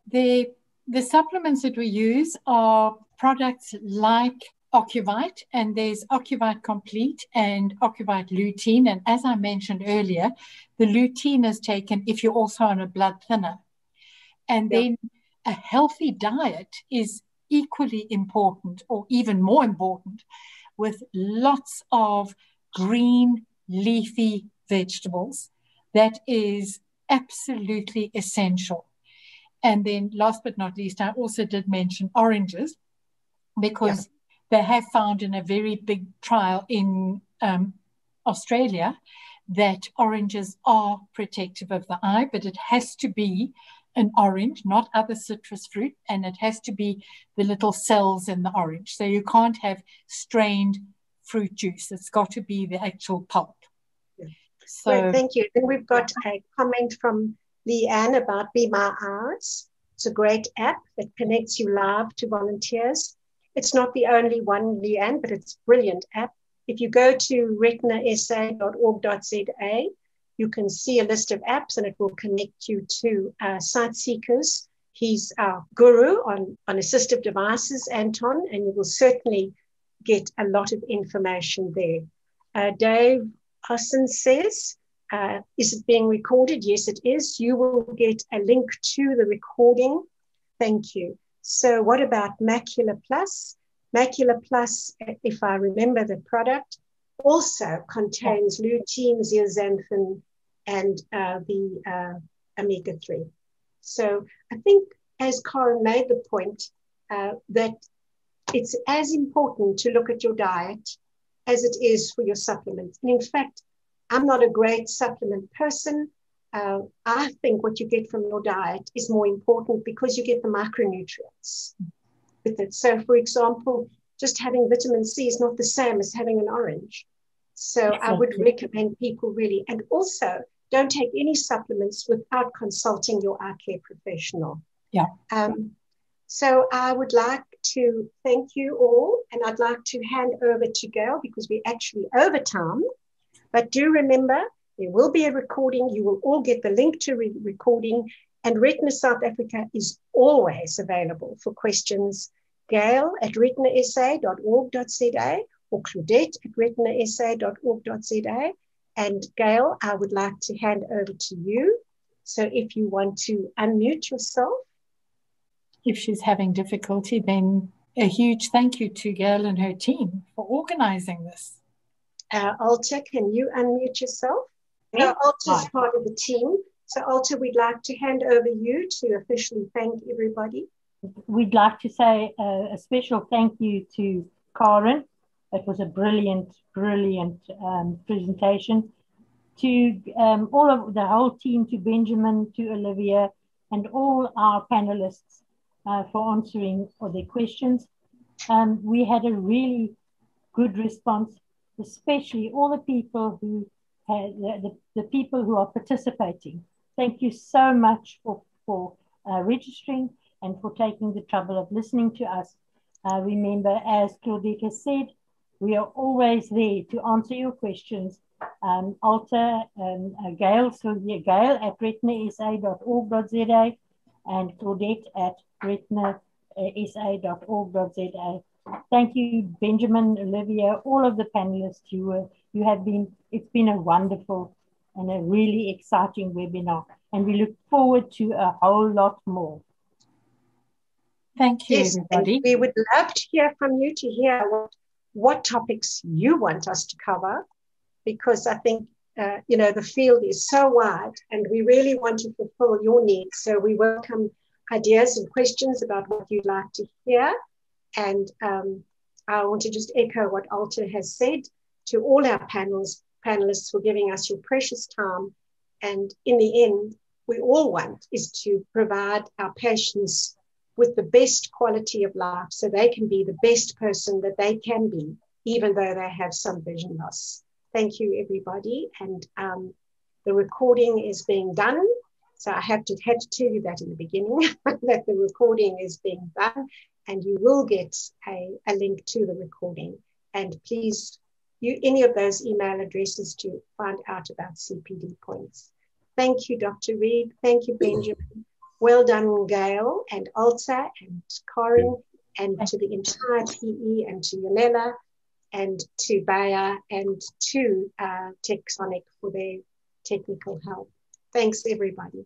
The, the supplements that we use are products like Ocuvite, and there's Ocuvite Complete and Ocuvite Lutein. And as I mentioned earlier, the lutein is taken if you're also on a blood thinner. And then a healthy diet is equally important or even more important with lots of green leafy vegetables. That is absolutely essential. And then, last but not least, I also did mention oranges because yeah. they have found in a very big trial in um, Australia that oranges are protective of the eye, but it has to be an orange, not other citrus fruit, and it has to be the little cells in the orange. So you can't have strained fruit juice. It's got to be the actual pulp. So Great, thank you. Then we've got a comment from Leanne about Be My Eyes. It's a great app that connects you live to volunteers. It's not the only one, Leanne, but it's a brilliant app. If you go to retinasa.org.za, you can see a list of apps and it will connect you to uh, Sight Seekers. He's our guru on, on assistive devices, Anton, and you will certainly get a lot of information there. Uh, Dave Husson says, uh, is it being recorded? Yes, it is. You will get a link to the recording. Thank you. So, what about Macula Plus? Macula Plus, if I remember the product, also contains lutein, zeaxanthin, and uh, the uh, omega 3. So, I think, as Karen made the point, uh, that it's as important to look at your diet as it is for your supplements. And in fact, I'm not a great supplement person. Uh, I think what you get from your diet is more important because you get the micronutrients with it. So, for example, just having vitamin C is not the same as having an orange. So, I would recommend people really, and also don't take any supplements without consulting your eye care professional. Yeah. Um, so, I would like to thank you all, and I'd like to hand over to Gail because we're actually over time. But do remember, there will be a recording. You will all get the link to re- recording, and Retina South Africa is always available for questions. Gail at retinasa.org.za or Claudette at retinasa.org.za. And Gail, I would like to hand over to you. So if you want to unmute yourself if she's having difficulty, then a huge thank you to Gail and her team for organizing this. Uh, Alta, can you unmute yourself? Uh, Alta's part of the team. So, Alta, we'd like to hand over you to officially thank everybody. We'd like to say a, a special thank you to Karen. It was a brilliant, brilliant um, presentation. To um, all of the whole team, to Benjamin, to Olivia, and all our panelists uh, for answering all their questions. Um, we had a really good response, especially all the people who had, the, the, the people who are participating. Thank you so much for, for uh, registering and for taking the trouble of listening to us. Uh, remember, as Claudette has said, we are always there to answer your questions. Um, Alta, um, uh, Gail, Sylvia Gail at retinasa.org.za and Claudette at retinasa.org.za. Thank you, Benjamin, Olivia, all of the panelists. You were, you have been. It's been a wonderful and a really exciting webinar. And we look forward to a whole lot more. Thank you, yes, everybody. We would love to hear from you to hear what, what topics you want us to cover, because I think uh, you know the field is so wide, and we really want to fulfill your needs. So we welcome ideas and questions about what you'd like to hear. And um, I want to just echo what Alta has said to all our panels, panelists for giving us your precious time. And in the end, we all want is to provide our patients with the best quality of life so they can be the best person that they can be, even though they have some vision loss. Thank you, everybody. And um, the recording is being done. So I have to had to tell you that in the beginning that the recording is being done, and you will get a, a link to the recording. And please, you any of those email addresses to find out about CPD points. Thank you, Dr. Read. Thank you, Benjamin. Well done, Gail and Alta and Corin, and to the entire PE and to Yanela and to Bayer and to uh, Texonic for their technical help. Thanks, everybody.